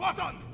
button!